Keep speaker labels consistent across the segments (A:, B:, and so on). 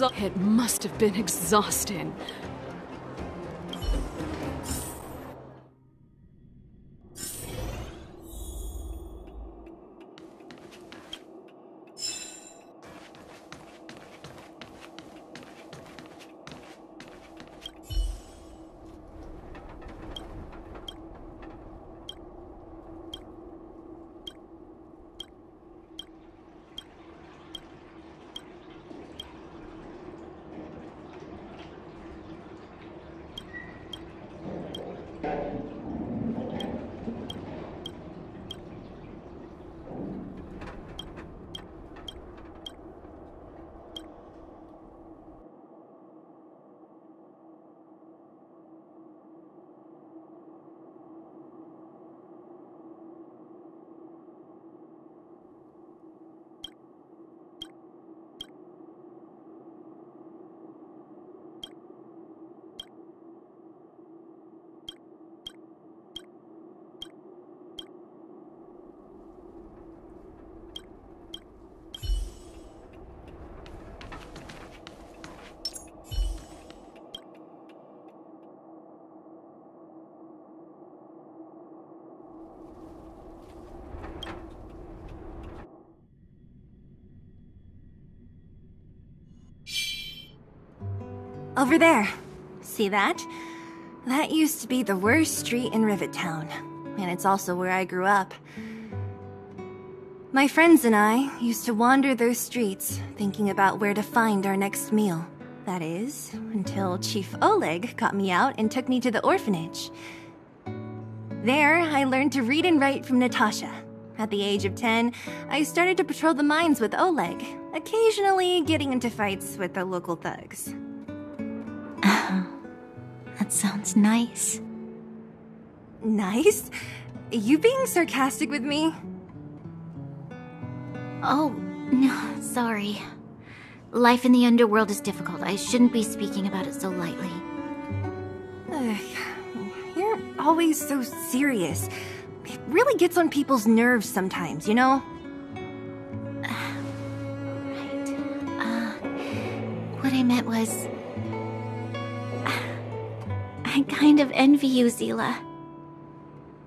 A: It must have been exhausting.
B: Over there. See that? That used to be the worst street in Rivet Town. And it's also where I grew up. My friends and I used to wander those streets, thinking about where to find our next meal. That is, until Chief Oleg got me out and took me to the orphanage. There, I learned to read and write from Natasha. At the age of 10, I started to patrol the mines with Oleg, occasionally getting into fights with the local thugs.
C: Sounds nice.
B: Nice? You being sarcastic with me?
C: Oh, no, sorry. Life in the underworld is difficult. I shouldn't be speaking about it so lightly.
B: Ugh, you're always so serious. It really gets on people's nerves sometimes, you know?
C: Right. Uh, what I meant was. Kind of envy you, Seele.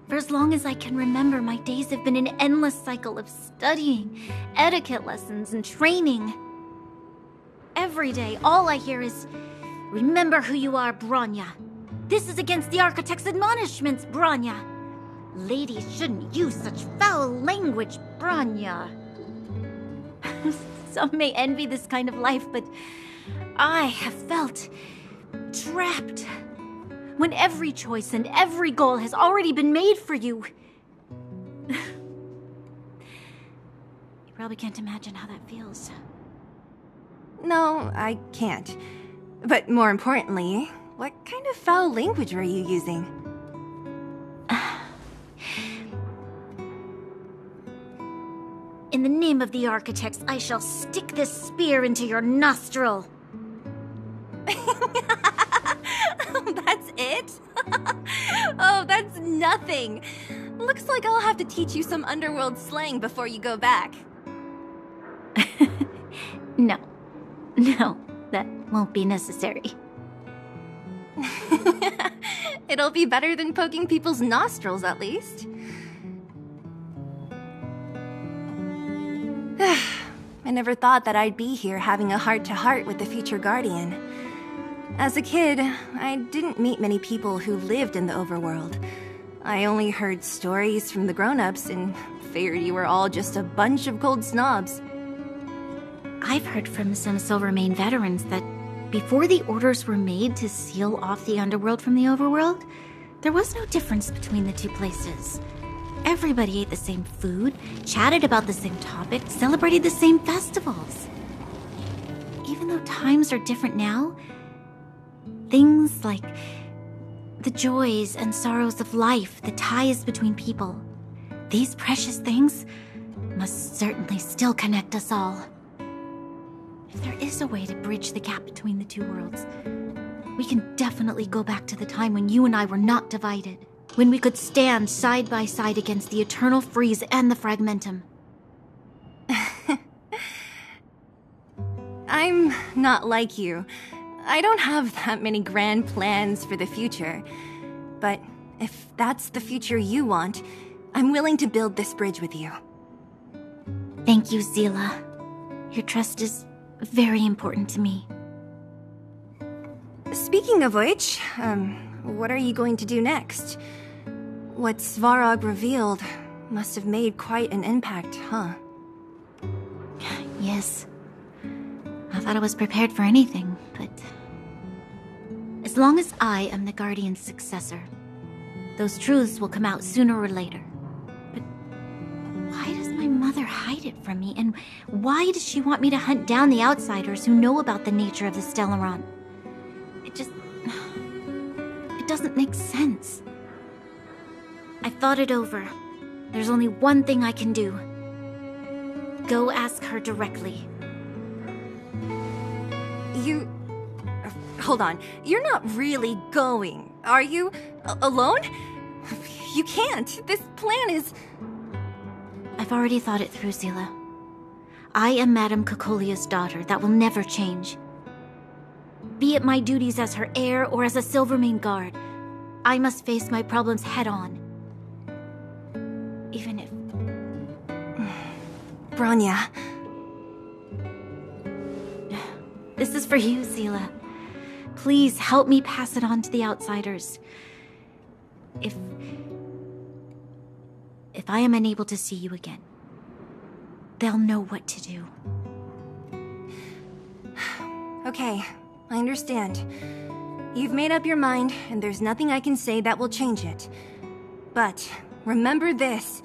C: For as long as I can remember, my days have been an endless cycle of studying, etiquette lessons, and training. Every day, all I hear is, Remember who you are, Bronya. This is against the Architect's admonishments, Bronya. Ladies shouldn't use such foul language, Bronya. Some may envy this kind of life, but I have felt trapped when every choice and every goal has already been made for you. you probably can't imagine how that feels.
B: No, I can't. But more importantly, what kind of foul language were you using?
C: In the name of the architects, I shall stick this spear into your nostril.
B: Nothing. Looks like I'll have to teach you some underworld slang before you go back.
C: no. No, that won't be necessary.
B: It'll be better than poking people's nostrils, at least. I never thought that I'd be here having a heart to heart with the future Guardian. As a kid, I didn't meet many people who lived in the overworld. I only heard stories from the grown ups and figured you were all just a bunch of cold snobs.
C: I've heard from some Silvermane veterans that before the orders were made to seal off the underworld from the overworld, there was no difference between the two places. Everybody ate the same food, chatted about the same topics, celebrated the same festivals. Even though times are different now, things like the joys and sorrows of life, the ties between people, these precious things must certainly still connect us all. If there is a way to bridge the gap between the two worlds, we can definitely go back to the time when you and I were not divided when we could stand side by side against the Eternal Freeze and the Fragmentum.
B: I'm not like you. I don't have that many grand plans for the future. But if that's the future you want, I'm willing to build this bridge with you.
C: Thank you, Seele. Your trust is very important to me.
B: Speaking of which, um, what are you going to do next? What Svarog revealed must have made quite an impact, huh?
C: Yes. I thought I was prepared for anything, but... As long as I am the Guardian's successor, those truths will come out sooner or later. But why does my mother hide it from me? And why does she want me to hunt down the outsiders who know about the nature of the Stellaron? It just... It doesn't make sense. I thought it over. There's only one thing I can do. Go ask her directly.
B: You... Hold on. You're not really going, are you? A alone? You can't. This plan is...
C: I've already thought it through, Seele. I am Madame Cocolia's daughter. That will never change. Be it my duties as her heir or as a Silvermane guard, I must face my problems head on. Even if...
B: Bronya.
C: This is for you, Seele. Please help me pass it on to the outsiders. If... If I am unable to see you again, they'll know what to do.
B: Okay, I understand. You've made up your mind, and there's nothing I can say that will change it. But remember this.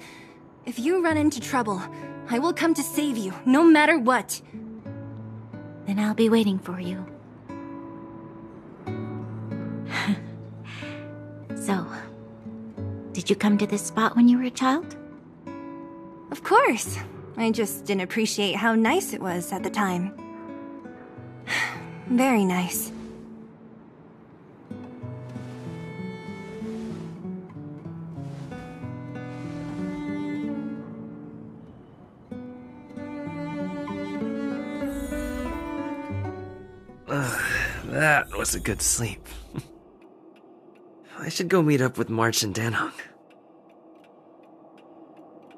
B: If you run into trouble, I will come to save you, no matter what.
C: Then I'll be waiting for you. so, did you come to this spot when you were a child?
B: Of course. I just didn't appreciate how nice it was at the time. Very nice.
D: That was a good sleep. I should go meet up with March and Dan Heng.